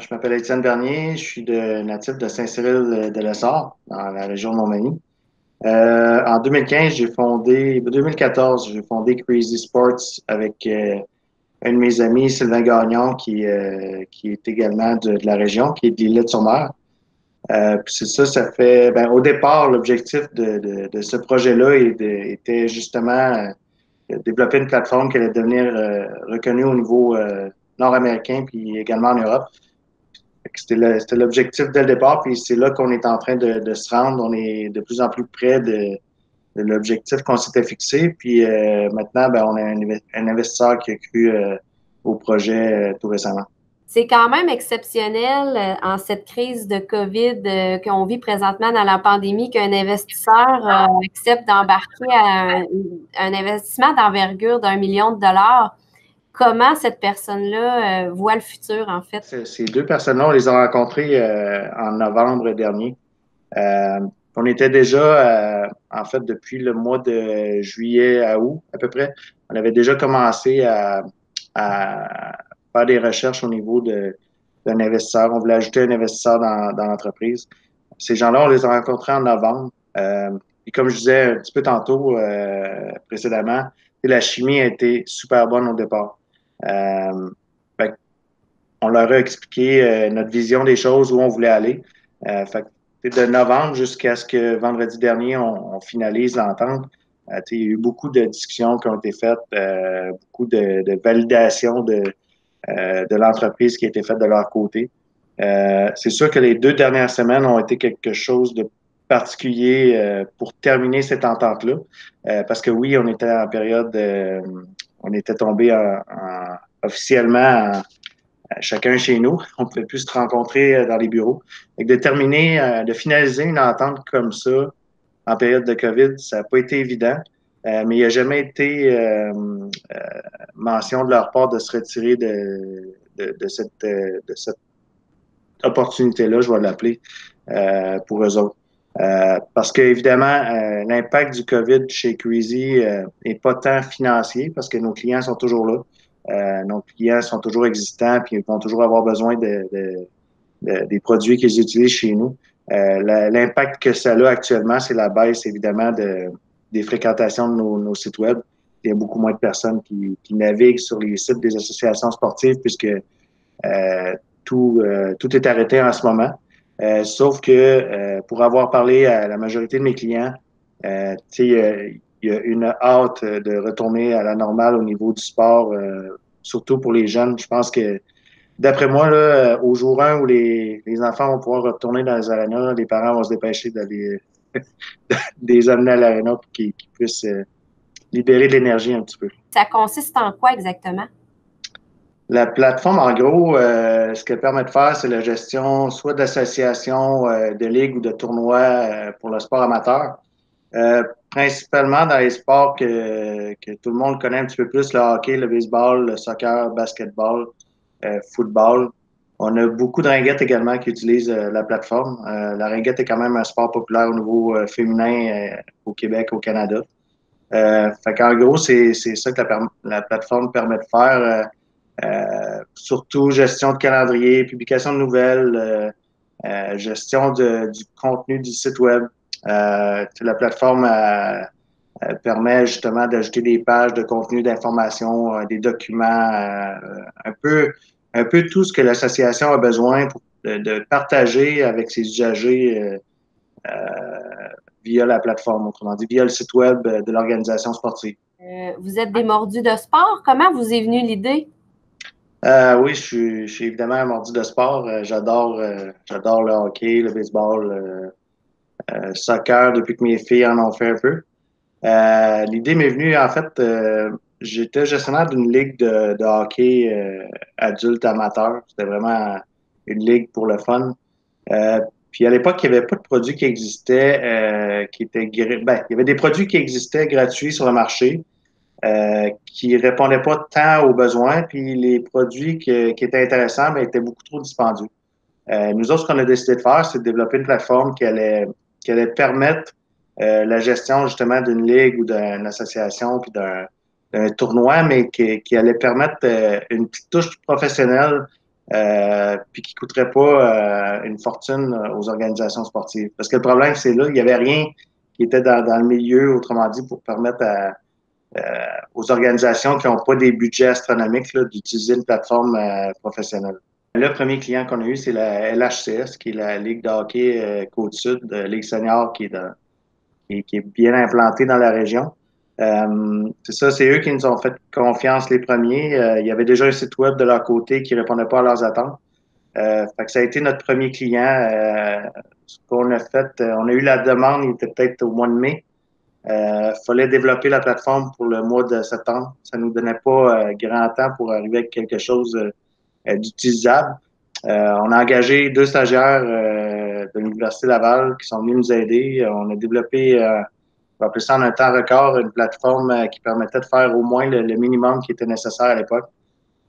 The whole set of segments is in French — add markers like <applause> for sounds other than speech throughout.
Je m'appelle Étienne Bernier, je suis natif de Saint-Cyril de l'Essort, dans la région de Montmagny. Euh, en 2015, j'ai fondé, 2014, j'ai fondé Crazy Sports avec euh, un de mes amis, Sylvain Gagnon, qui, euh, qui est également de, la région, qui est de l'île sur mer. Euh, c'est ça, ça fait. Ben, au départ, l'objectif de, de, de, ce projet-là était justement de développer une plateforme qui allait devenir reconnue au niveau nord-américain puis également en Europe. C'était l'objectif dès le départ, puis c'est là qu'on est en train de, se rendre. On est de plus en plus près de, l'objectif qu'on s'était fixé. Puis euh, maintenant, ben, on a un, investisseur qui a cru euh, au projet euh, tout récemment. C'est quand même exceptionnel en cette crise de COVID qu'on vit présentement dans la pandémie qu'un investisseur accepte d'embarquer un, un investissement d'envergure d'un million de dollars comment cette personne-là euh, voit le futur, en fait? Ces deux personnes-là, on les a rencontrées euh, en novembre dernier. Euh, on était déjà, en fait, depuis le mois de juillet à août, à peu près, on avait déjà commencé à, faire des recherches au niveau d'un investisseur. On voulait ajouter un investisseur dans, l'entreprise. Ces gens-là, on les a rencontrés en novembre. et comme je disais un petit peu tantôt précédemment, la chimie a été super bonne au départ. Euh, on leur a expliqué euh, notre vision des choses, où on voulait aller. Euh, de novembre jusqu'à ce que vendredi dernier, on, finalise l'entente. il y a eu beaucoup de discussions qui ont été faites, beaucoup de, de validation de, de l'entreprise qui a été faite de leur côté. c'est sûr que les deux dernières semaines ont été quelque chose de particulier pour terminer cette entente-là. parce que oui, on était en période on était tombé officiellement chacun chez nous. <laughs> On ne pouvait plus se rencontrer euh, dans les bureaux. Et de terminer, euh, de finaliser une entente comme ça en période de COVID, ça n'a pas été évident. Euh, mais il n'y a jamais été mention de leur part de se retirer de, cette, de cette opportunité-là, je vais l'appeler, pour eux autres. Euh, parce qu'évidemment, euh, l'impact du COVID chez Crazy n'est euh, pas tant financier parce que nos clients sont toujours là. nos clients sont toujours existants puis ils vont toujours avoir besoin de, des produits qu'ils utilisent chez nous. l'impact que ça a actuellement, c'est la baisse évidemment de, des fréquentations de nos, sites web. Il y a beaucoup moins de personnes qui, qui naviguent sur les sites des associations sportives puisque tout, tout est arrêté en ce moment. Euh, sauf que euh, pour avoir parlé à la majorité de mes clients, euh, il y a une hâte de retourner à la normale au niveau du sport, surtout pour les jeunes. Je pense que d'après moi, là, au jour 1 où les, les, enfants vont pouvoir retourner dans les arénas, les parents vont se dépêcher d'aller <laughs> les amener à l'aréna pour qu'ils puissent libérer de l'énergie un petit peu. Ça consiste en quoi exactement? La plateforme, en gros, euh, ce qu'elle permet de faire, c'est la gestion soit d'associations, euh, de ligues ou de tournois euh, pour le sport amateur. principalement dans les sports que, que, tout le monde connaît un petit peu plus, le hockey, le baseball, le soccer, basketball, football. On a beaucoup de ringuettes également qui utilisent la plateforme. la ringuette est quand même un sport populaire au niveau féminin au Québec, au Canada. fait qu'en gros, c'est ça que la, la, plateforme permet de faire euh, surtout gestion de calendrier, publication de nouvelles, euh, euh, gestion de, du contenu du site web. la plateforme permet justement d'ajouter des pages de contenu d'information, des documents, un peu un peu tout ce que l'association a besoin de, partager avec ses usagers via la plateforme, autrement dit, via le site web de l'organisation sportive. vous êtes des de sport? Comment vous est venue l'idée? Euh, oui, je suis, je suis, évidemment un mordu de sport. Euh, j'adore, euh, j'adore le hockey, le baseball, le soccer depuis que mes filles en ont fait un peu. l'idée m'est venue, en fait, j'étais gestionnaire d'une ligue de, de hockey adulte amateur. C'était vraiment une ligue pour le fun. puis à l'époque, il n'y avait pas de produits qui existaient, qui étaient, ben, il y avait des produits qui existaient gratuits sur le marché, euh, qui répondaient pas tant aux besoins, puis les produits qui, étaient intéressants ben, étaient beaucoup trop dispendieux. Euh, nous autres, ce qu'on a décidé de faire, c'est de développer une plateforme qui allait, qui allait permettre euh, la gestion justement d'une ligue ou d'une association puis d'un tournoi, mais qui, allait permettre une petite touche professionnelle puis qui coûterait pas une fortune aux organisations sportives. Parce que le problème, c'est là, il n'y avait rien qui était dans, le milieu, autrement dit, pour permettre aux organisations qui n'ont pas des budgets astronomiques d'utiliser une plateforme professionnelle. Le premier client qu'on a eu, c'est la LHCS, qui est la Ligue de hockey Côte-Sud, Ligue senior qui est, bien implantée dans la région. Euh, c'est ça, c'est eux qui nous ont fait confiance les premiers. Euh, il y avait déjà un site web de leur côté qui répondait pas à leurs attentes. Euh, ça a été notre premier client. Euh, ce qu'on a fait, on a eu la demande, il était peut-être au mois de mai. Il fallait développer la plateforme pour le mois de septembre. Ça nous donnait pas grand temps pour arriver avec quelque chose d'utilisable. on a engagé deux stagiaires de l'Université Laval qui sont venus nous aider. On a développé on appeler ça en un temps record, une plateforme euh, qui permettait de faire au moins le, minimum qui était nécessaire à l'époque.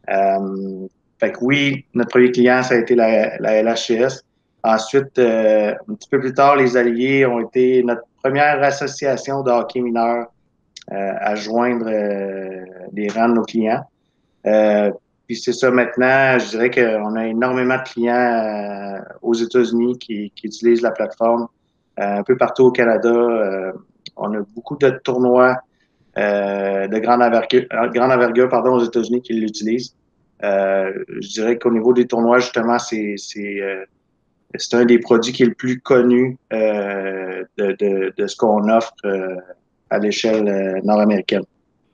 Euh, fait que oui, notre premier client, ça a été la, la LHCS. Ensuite, euh, un petit peu plus tard, les Alliés ont été notre première association de hockey mineur à joindre les rangs de nos clients. puis c'est ça maintenant, je dirais qu'on a énormément de clients aux États-Unis qui, utilisent la plateforme, un peu partout au Canada on a beaucoup de tournois euh, de grande envergure, euh, grande envergure pardon, aux États-Unis qui l'utilisent. Euh, je dirais qu'au niveau des tournois, justement, c'est c'est un des produits qui est le plus connu de, de, de, ce qu'on offre à l'échelle nord-américaine.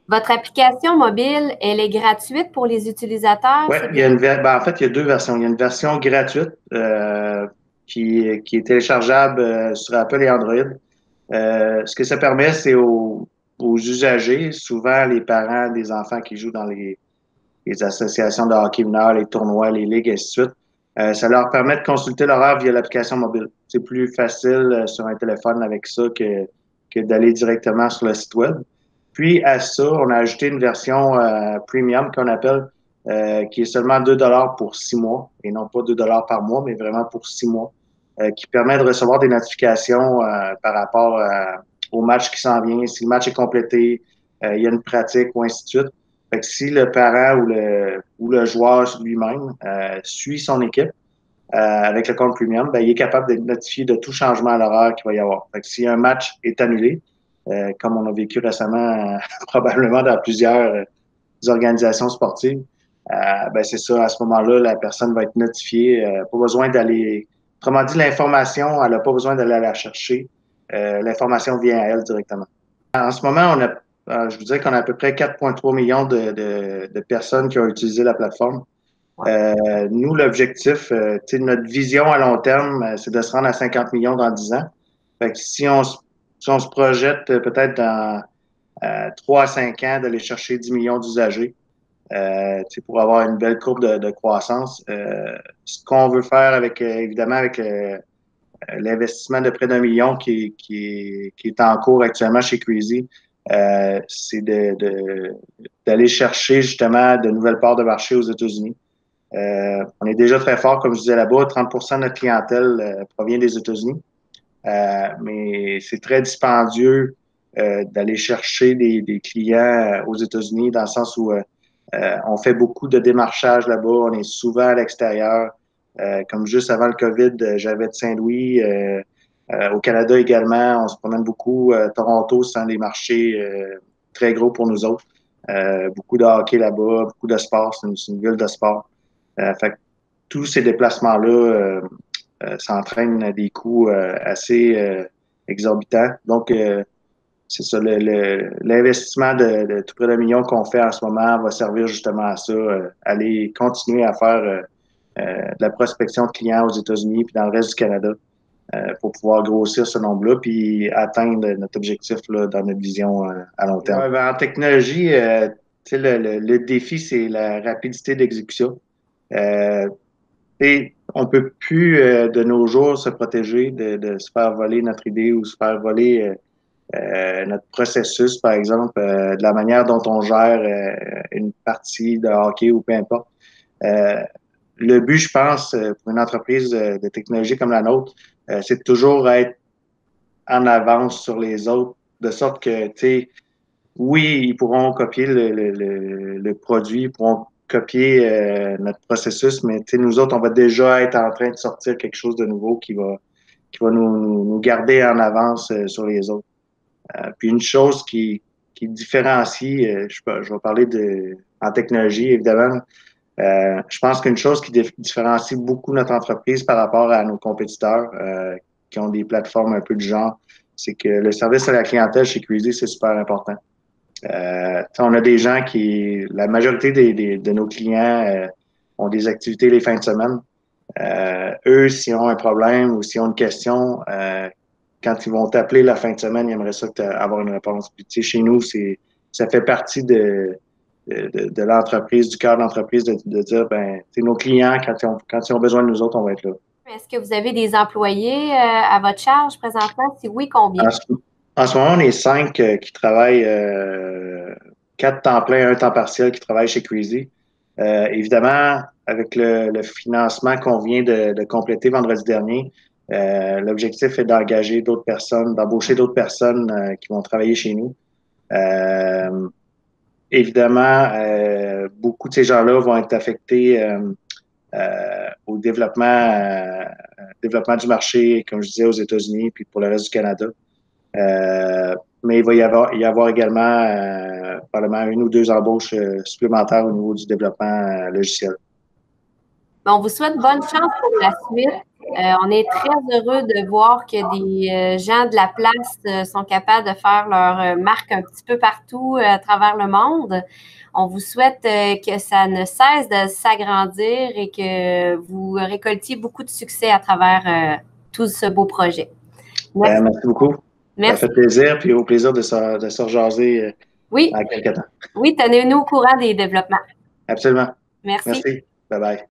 Votre application mobile, elle est gratuite pour les utilisateurs? Oui, il y a une, ben, en fait, il y a deux versions. Il y a une version gratuite qui, qui, est téléchargeable sur Apple et Android. Euh, ce que ça permet, c'est aux, usagers, souvent les parents des enfants qui jouent dans les, associations de hockey mineur, les tournois, les ligues, et ainsi de suite. Euh, ça leur permet de consulter l'horaire via l'application mobile. C'est plus facile euh, sur un téléphone avec ça que, que d'aller directement sur le site web. Puis à ça, on a ajouté une version premium qu'on appelle, qui est seulement 2 dollars pour six mois, et non pas 2 dollars par mois, mais vraiment pour six mois. Euh, qui permet de recevoir des notifications euh, par rapport euh, au match qui s'en vient, si le match est complété, il y a une pratique ou ainsi de suite. Fait que si le parent ou le, ou le joueur lui-même suit son équipe avec le compte premium, ben, il est capable de notifier de tout changement à l'horaire qu'il va y avoir. Si un match est annulé, comme on a vécu récemment <laughs> probablement dans plusieurs organisations sportives, ben c'est ça, à ce moment-là, la personne va être notifiée. pas besoin d'aller Autrement dit, l'information, elle n'a pas besoin d'aller la chercher. Euh, l'information vient à elle directement. En ce moment, on a, euh, je vous dirais qu'on a à peu près 4,3 millions de, de, personnes qui ont utilisé la plateforme. Euh, nous, l'objectif, notre vision à long terme, c'est de se rendre à 50 millions dans 10 ans. Fait que si on, si on se projette peut-être dans 3 à 5 ans d'aller chercher 10 millions d'usagers, euh, pour avoir une belle courbe de, croissance. Euh, ce qu'on veut faire avec, euh, évidemment, avec euh, l'investissement de près d'un million qui, qui, qui, est en cours actuellement chez Crazy, c'est d'aller de, chercher justement de nouvelles parts de marché aux États-Unis. on est déjà très fort, comme je disais là-bas, 30% de notre clientèle provient des États-Unis. mais c'est très dispendieux d'aller chercher des, des clients aux États-Unis dans le sens où euh, on fait beaucoup de démarchage là-bas. On est souvent à l'extérieur. Euh, comme juste avant le COVID, euh, j'avais de Saint-Louis. Au Canada également, on se promène beaucoup. Toronto, c'est un des marchés très gros pour nous autres. beaucoup de hockey là-bas, beaucoup de sport. C'est une, ville de sport. fait tous ces déplacements-là, ça entraîne des coûts assez exorbitants. Donc, c'est ça, l'investissement de, tout près d'un million qu'on fait en ce moment va servir justement à ça, euh, aller continuer à faire euh, euh, de la prospection de clients aux États-Unis puis dans le reste du Canada pour pouvoir grossir ce nombre-là puis atteindre notre objectif là, dans notre vision à long terme. Ben, en technologie, le, le, défi, c'est la rapidité d'exécution. et on peut plus de nos jours se protéger de, se faire voler notre idée ou se faire voler euh, notre processus, par exemple, euh, de la manière dont on gère euh, une partie de hockey ou peu importe. le but, je pense, pour une entreprise de technologie comme la nôtre, c'est de toujours être en avance sur les autres, de sorte que, tu sais, oui, ils pourront copier le, le, produit, ils pourront copier notre processus, mais nous autres, on va déjà être en train de sortir quelque chose de nouveau qui va, qui va nous, nous garder en avance sur les autres. puis une chose qui, qui différencie, je, je vais parler de en technologie, évidemment, euh, je pense qu'une chose qui différencie beaucoup notre entreprise par rapport à nos compétiteurs euh, qui ont des plateformes un peu du genre, c'est que le service à la clientèle chez Crazy, c'est super important. Euh, on a des gens qui, la majorité des, de nos clients ont des activités les fins de semaine. Eux, s'ils ont un problème ou s'ils ont une question, quand ils vont t'appeler la fin de semaine, ils aimeraient ça avoir une réponse. Puis, chez nous, c'est ça fait partie de, de, l'entreprise, du cœur de l'entreprise, de, dire, ben, nos clients, quand ils, ont, quand ils ont besoin de nous autres, on va être là. Est-ce que vous avez des employés euh, à votre charge présentement? Si oui, combien? En ce, moment, on est cinq euh, qui travaillent, euh, quatre temps plein, un temps partiel qui travaillent chez Crazy. évidemment, avec le, financement qu'on vient de, compléter vendredi dernier, l'objectif est d'engager d'autres personnes, d'embaucher d'autres personnes qui vont travailler chez nous. Évidemment, euh, beaucoup de ces gens-là vont être affectés euh, euh, au développement, développement du marché, comme je disais, aux États-Unis, puis pour le reste du Canada. mais il va y avoir, y avoir également probablement une ou deux embauches supplémentaires au niveau du développement logiciel. On vous souhaite bonne chance pour la suite. Euh, on est très heureux de voir que des euh, gens de la place euh, sont capables de faire leur marque un petit peu partout à travers le monde. On vous souhaite que ça ne cesse de s'agrandir et que vous récoltiez beaucoup de succès à travers tout ce beau projet. Merci, merci beaucoup. Merci. Ça fait plaisir, puis au plaisir de se, de se rejaser oui. quelques temps. Oui, tenez-nous au courant des développements. Absolument. Merci. Merci. Bye bye.